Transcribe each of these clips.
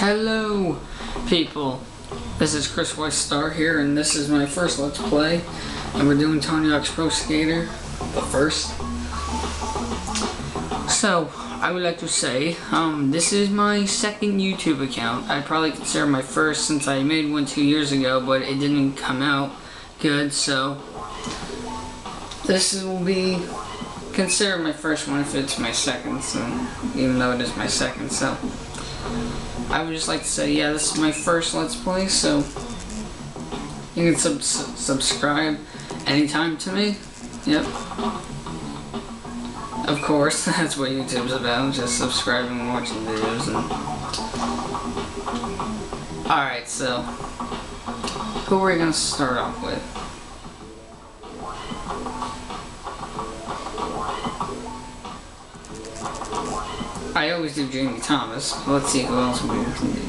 Hello, people. This is Chris White Star here, and this is my first Let's Play. And we're doing Tony Hawk's Pro Skater, the first. So, I would like to say, um, this is my second YouTube account. I probably consider my first since I made one two years ago, but it didn't come out good, so this will be considered my first one if it's my second, so even though it is my second, so I would just like to say, yeah, this is my first Let's Play, so you can sub subscribe anytime to me. Yep. Of course, that's what YouTube's about, just subscribing and watching videos. And... Alright, so, who are we going to start off with? I always do Jamie Thomas. Let's see who else we can do.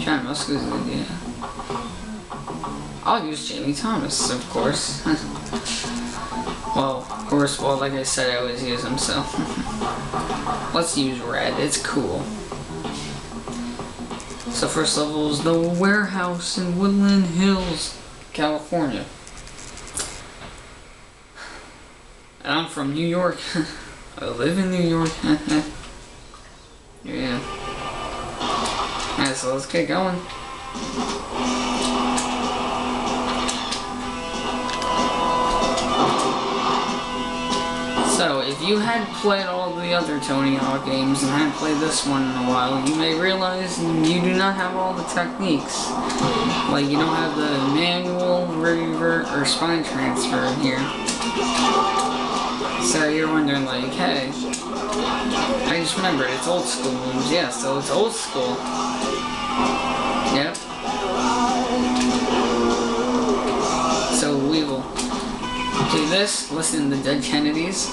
John Musk is good, yeah. I'll use Jamie Thomas, of course. well, of course, well, like I said, I always use him, so. Let's use Red, it's cool. So first level is the warehouse in Woodland Hills, California. I'm from New York. I live in New York. yeah. Alright, so let's get going. So, if you had played all the other Tony Hawk games and hadn't played this one in a while, you may realize you do not have all the techniques. Like, you don't have the manual, revert, or spine transfer in here. So you're wondering like, hey, I just remembered it's old school moves. Yeah, so it's old school. Yep. So we will do this, listen to the Dead Kennedys.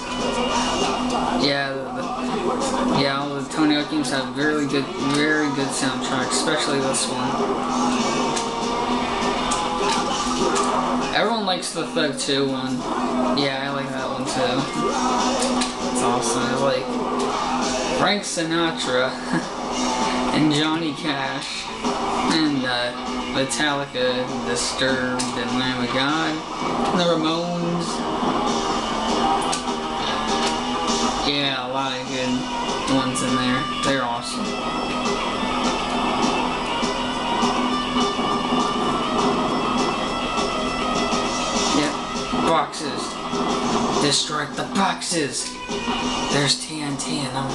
Yeah, the, yeah, all the Tony Hawk games have very good, very good soundtracks, especially this one. Everyone likes the Thug 2 one. Yeah, I like that one too. It's awesome. It's like Frank Sinatra and Johnny Cash and uh, Metallica, Disturbed, and Lamb of God, and the Ramones. Yeah, a lot of good ones in there. They're awesome. Boxes. Destroy the boxes. There's TNT in them.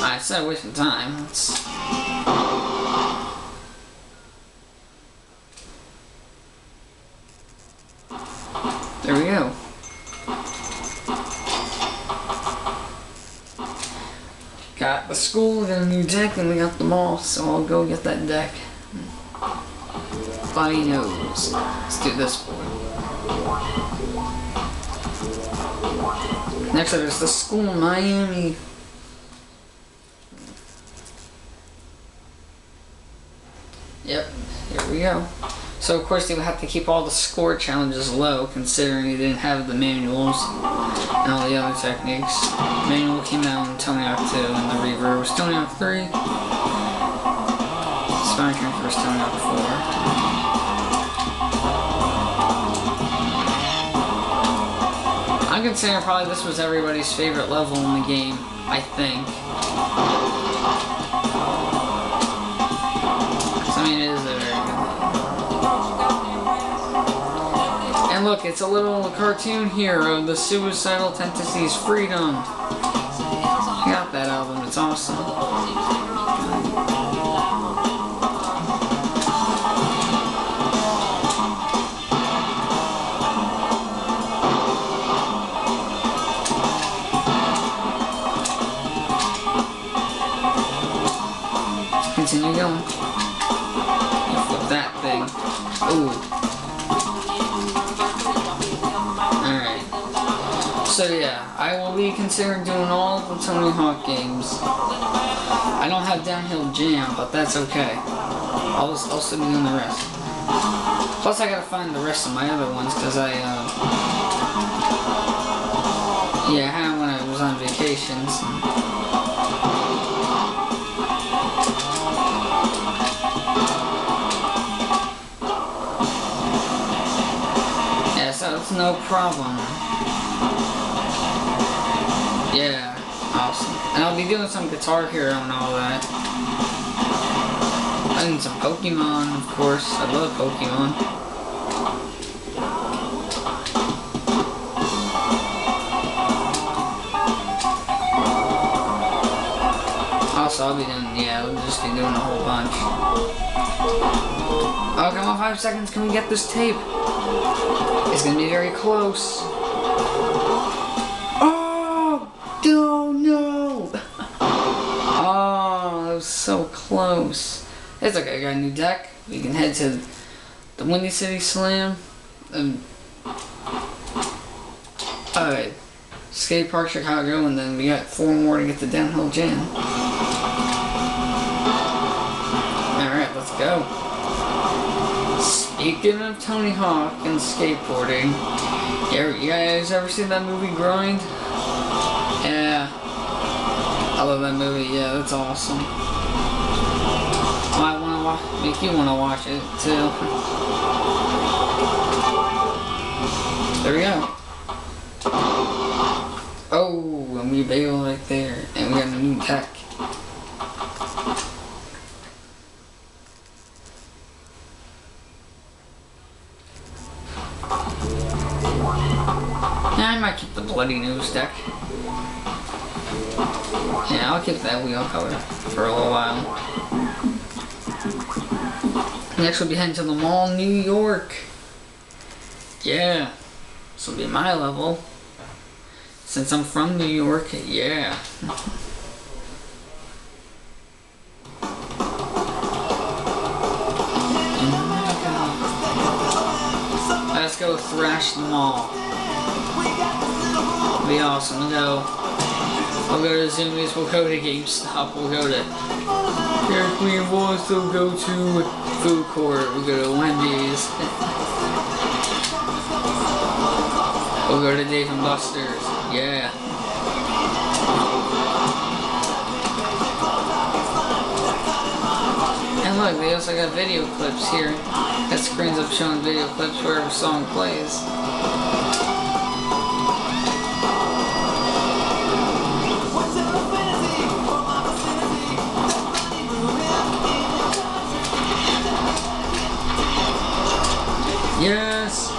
I said wasting time. Let's There we go. Got the school, got a new deck, and we got the mall, so I'll go get that deck. Body knows. Let's do this boy. Next up is the school in Miami. Yep, here we go. So of course you would have to keep all the score challenges low considering you didn't have the manuals and all the other techniques. Manual came out in Tony Hawk 2 and the revert was Tony Hawk 3. Spine Transfer was Tony Hawk 4. I'm considering probably this was everybody's favorite level in the game, I think. I mean, it is a look, it's a little cartoon here of the Suicidal Tendencies Freedumb. I got that album, it's awesome. continue going. Flip that thing. Ooh. Also, yeah, I will be considering doing all of the Tony Hawk games. I don't have Downhill Jam, but that's okay. I'll, I'll still be doing the rest. Plus, I gotta find the rest of my other ones, because I, uh... Yeah, I had when I was on vacations. Yeah, so it's no problem. And I'll be doing some Guitar Hero and all that. And some Pokemon, of course. I love Pokemon. Also, I'll be doing, yeah, I'll just be doing a whole bunch. Oh, come on, five seconds. Can we get this tape? It's gonna be very close. Close. It's okay, I got a new deck. We can head to the Windy City Slam. Um, Alright. Skate Park Chicago, and then we got four more to get the Downhill Jam. Alright, let's go. Speaking of Tony Hawk and skateboarding, you guys ever seen that movie Grind? Yeah. I love that movie, yeah, that's awesome. Wanna make you wanna watch it too. There we go. Oh, and we bail right there. And we got a new tech. Yeah, I might keep the bloody news deck. Yeah, I'll keep that wheel cover for a little while. Next we'll be heading to the mall, New York. Yeah, this will be my level. Since I'm from New York, yeah. Let's go thrash the mall. Be awesome. We'll go. We'll go to Zumiez. We'll go to GameStop. We'll go to. If we want to go to food court, we'll go to Wendy's. we'll go to Dave and Buster's. Yeah. And look, they also got video clips here. That screens up showing video clips wherever song plays. Yes!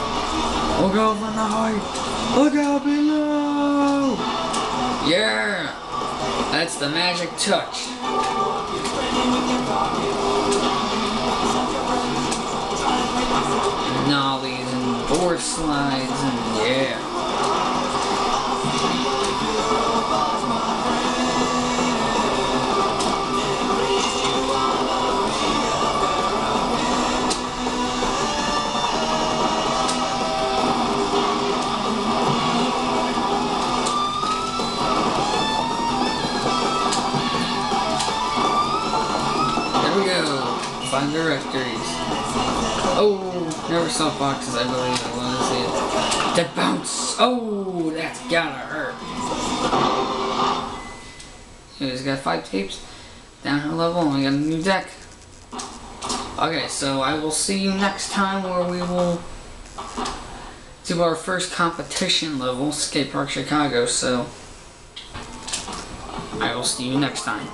Look from the height! Look out below! Yeah! That's the magic touch. Nollies and board slides and yeah. Directories. Oh, never saw boxes, I believe I want to see it. That bounce! Oh, that's gotta hurt. He's got five tapes. Downhill level, and we got a new deck. Okay, so I will see you next time where we will do our first competition level, Skate Park Chicago, so I will see you next time.